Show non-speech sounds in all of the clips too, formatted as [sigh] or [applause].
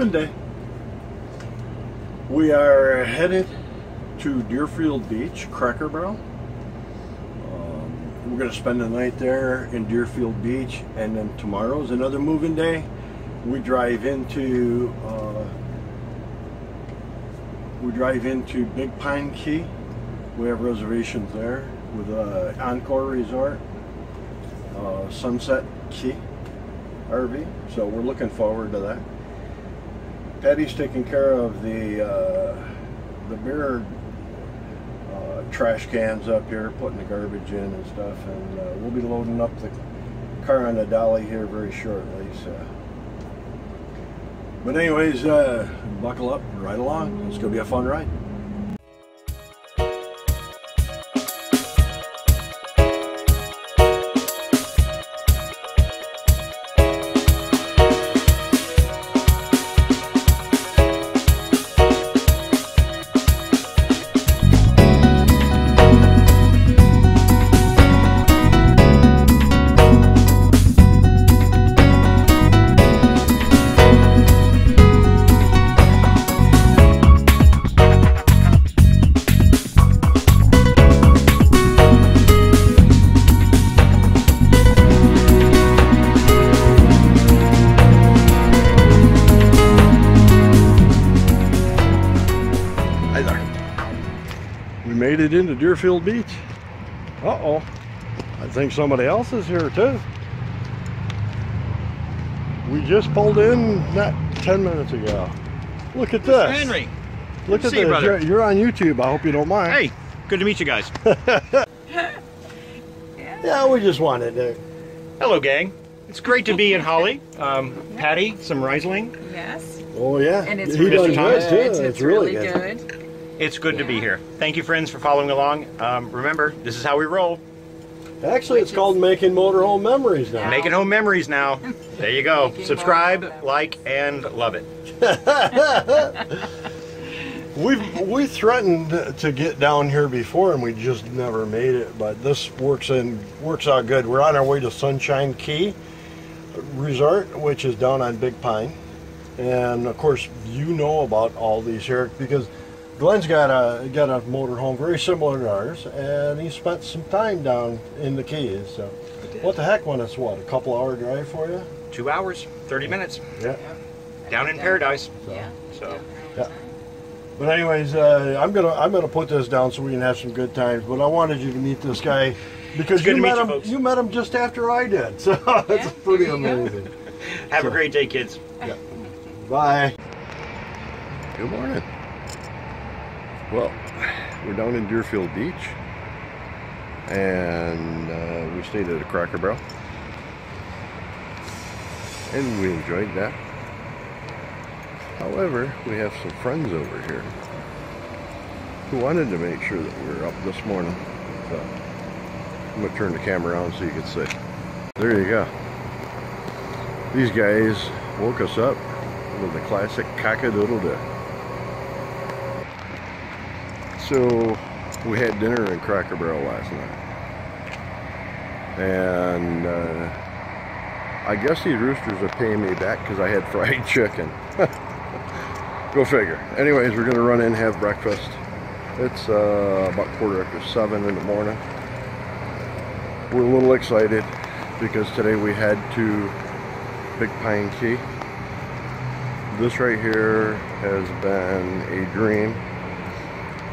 moving day. We are headed to Deerfield Beach, Cracker Barrel. Um, we're going to spend the night there in Deerfield Beach, and then tomorrow's another moving day. We drive into uh, we drive into Big Pine Key. We have reservations there with uh, Encore Resort, uh, Sunset Key RV. So we're looking forward to that. Patty's taking care of the uh, the beer uh, trash cans up here, putting the garbage in and stuff, and uh, we'll be loading up the car on the dolly here very shortly. So. But anyways, uh, buckle up, ride along. It's gonna be a fun ride. There. Made it into Deerfield Beach. Uh-oh. I think somebody else is here too. We just pulled in not 10 minutes ago. Look at this. Henry. Look Good at to see you, this. brother. You're, you're on YouTube. I hope you don't mind. Hey, good to meet you guys. [laughs] [laughs] Yeah, we just wanted to. Hello, gang. It's great to be in Holly. Um, Patty, some Riesling. Yes, Oh, yeah. and it's He really done good. good, too. It's, really good. It's good to be here. Thank you, friends, for following along. Um, remember, this is how we roll. Actually, it's called Making Motorhome Memories now. Making home memories now. There you go. Subscribe, like, and love it. [laughs] We've we threatened to get down here before and we just never made it, but this works in works out good. We're on our way to Sunshine Key Resort, which is down on Big Pine. And of course you know about all these here because Glenn's got a got a motorhome very similar to ours and he spent some time down in the Keys. So what the heck when it's what, a couple hour drive for you? Two hours, 30 minutes. Yeah. Down in paradise. Yeah. So, Yeah. But anyways, uh, I'm gonna I'm gonna put this down so we can have some good times. But I wanted you to meet this guy because you met meet you, him folks. you met him just after I did, [laughs] so that's Yeah, pretty there you go. amazing. have a great day, kids. Yeah. Bye. Good morning. Well, we're down in Deerfield Beach, and uh, we stayed at a Cracker Barrel, and we enjoyed that. However, we have some friends over here who wanted to make sure that we were up this morning. So I'm gonna turn the camera on so you can see. There you go. These guys woke us up with the classic cock-a-doodle doo. So we had dinner in Cracker Barrel last night. And uh, I guess these roosters are paying me back because I had [laughs] fried chicken. [laughs] Go figure. Anyways, we're gonna run in and have breakfast. It's uh, about quarter after seven in the morning. We're a little excited because today we had to Big Pine Key. This right here has been a dream,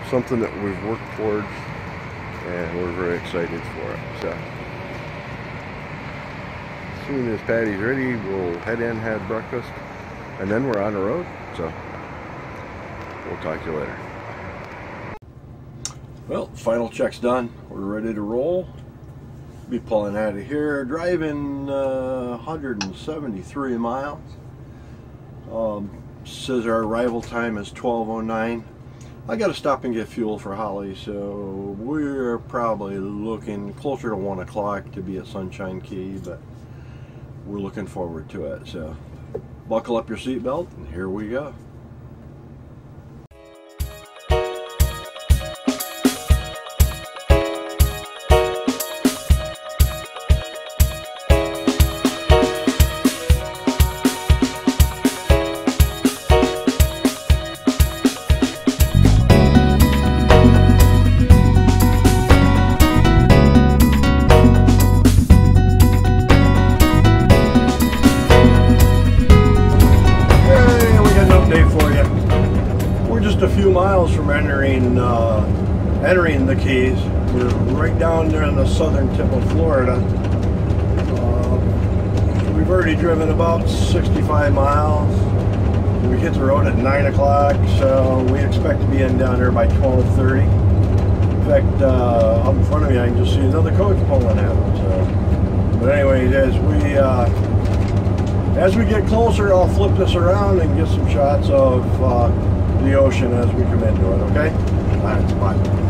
something that we've worked towards, and we're very excited for it. So, as soon as Patty's ready, we'll head in, have breakfast, and then we're on the road. So, we'll talk to you later. Well, final check's done. We're ready to roll. Be pulling out of here, driving uh, 173 miles. Um, says our arrival time is 12:09. I got to stop and get fuel for Holly, so we're probably looking closer to one o'clock to be at Sunshine Key, but we're looking forward to it. So, buckle up your seatbelt, and here we go. Keys. We're right down there in the southern tip of Florida. Uh, we've already driven about 65 miles. We hit the road at 9 o'clock, so we expect to be in down there by 12.30. In fact, uh, up in front of me, I can just see another coach pulling out. So, but anyways, as we uh, as we get closer, I'll flip this around and get some shots of uh, the ocean as we come into it. Okay? All right, bye.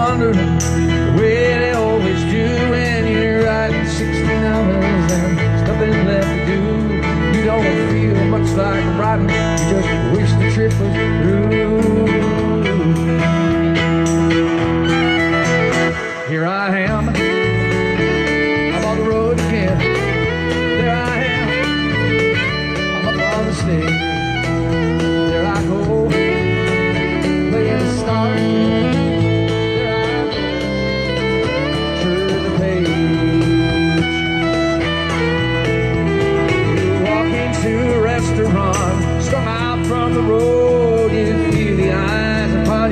Soon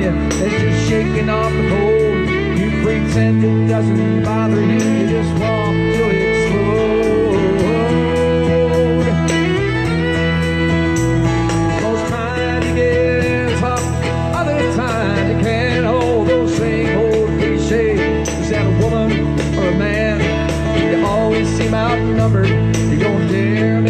him is just shaking off the cold. You pretend it doesn't bother you, you just walk till it explodes. Most times you get in up, other times you can't hold those same old cliches. Is that a woman or a man? You always seem outnumbered, you don't dare